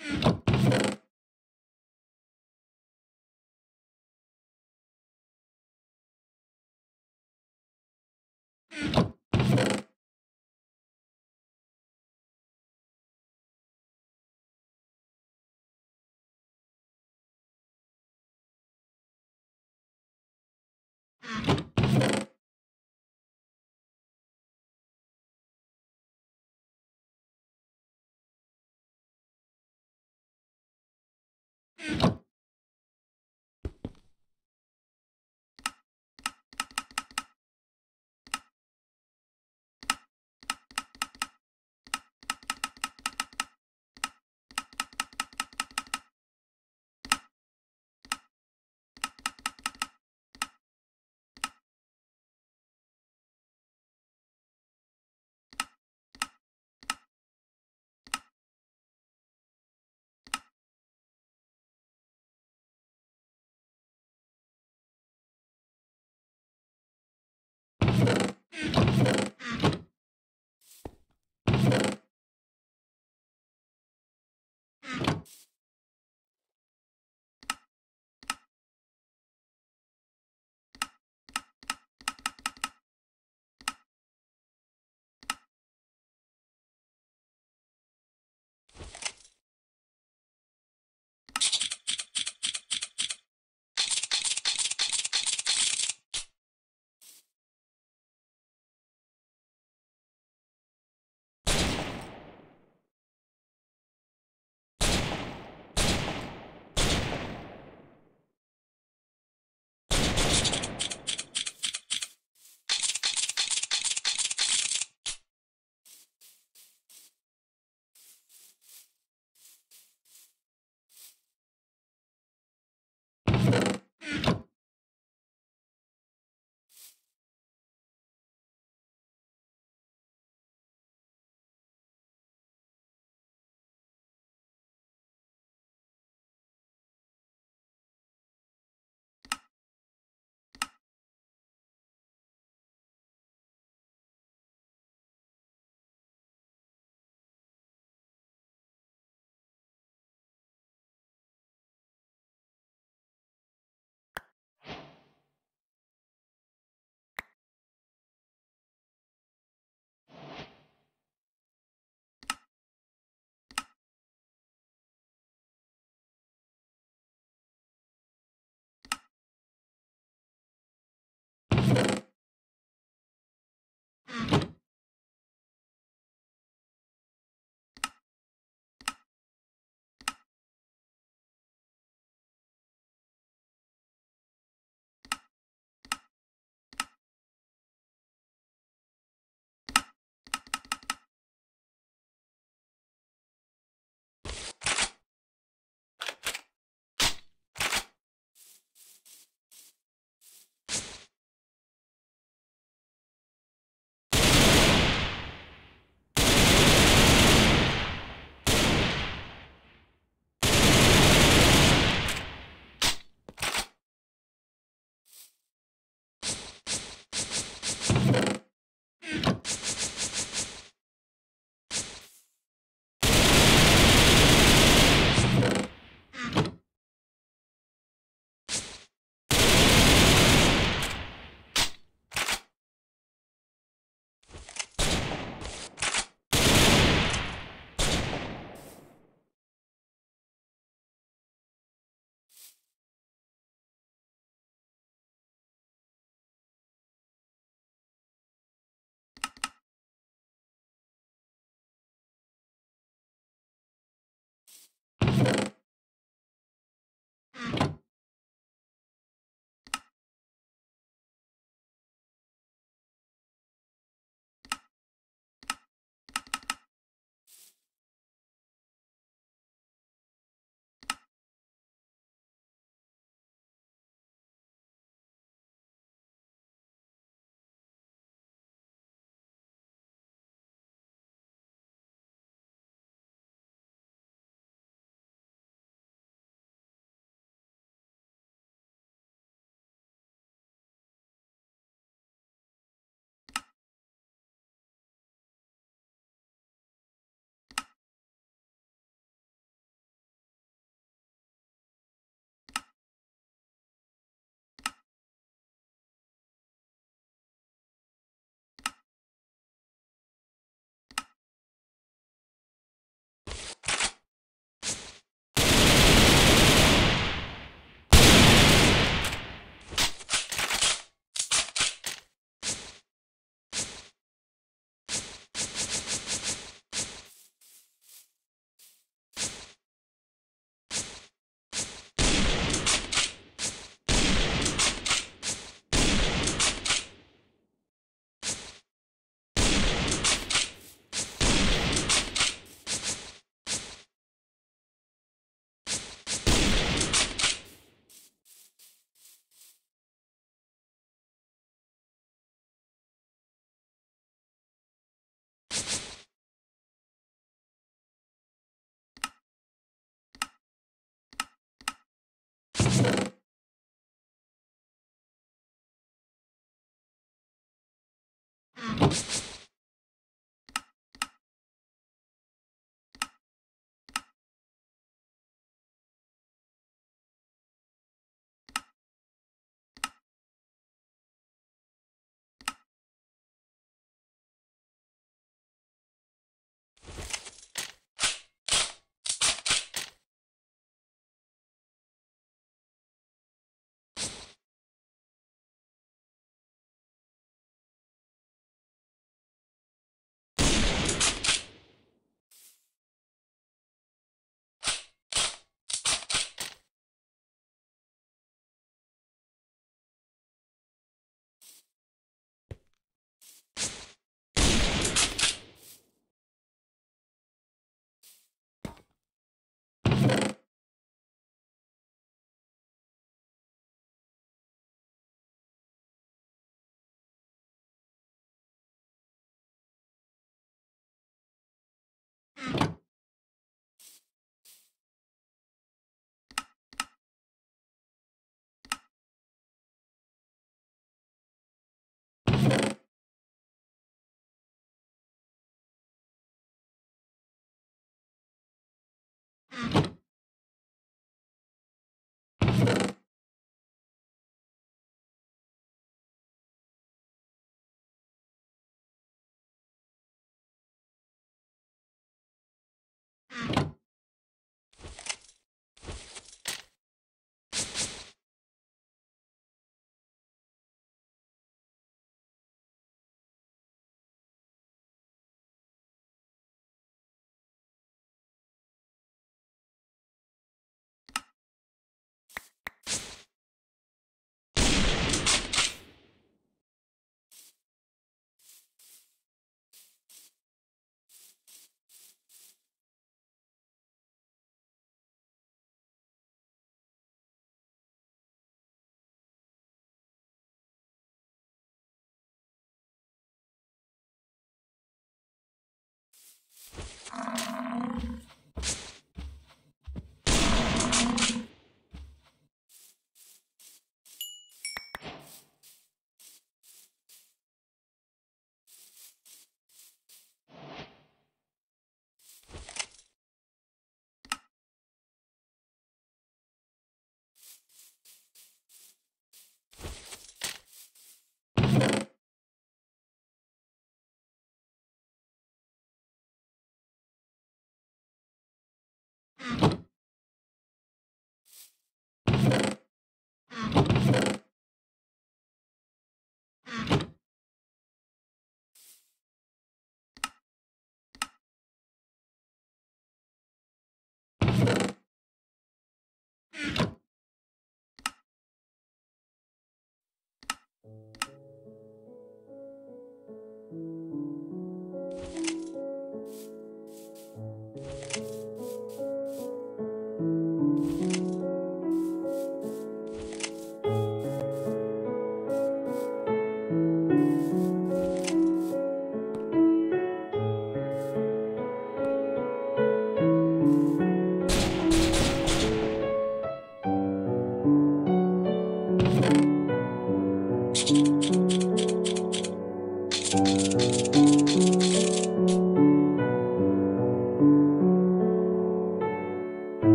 you you Ah. Mm-hmm. you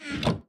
Hmm.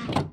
Bye.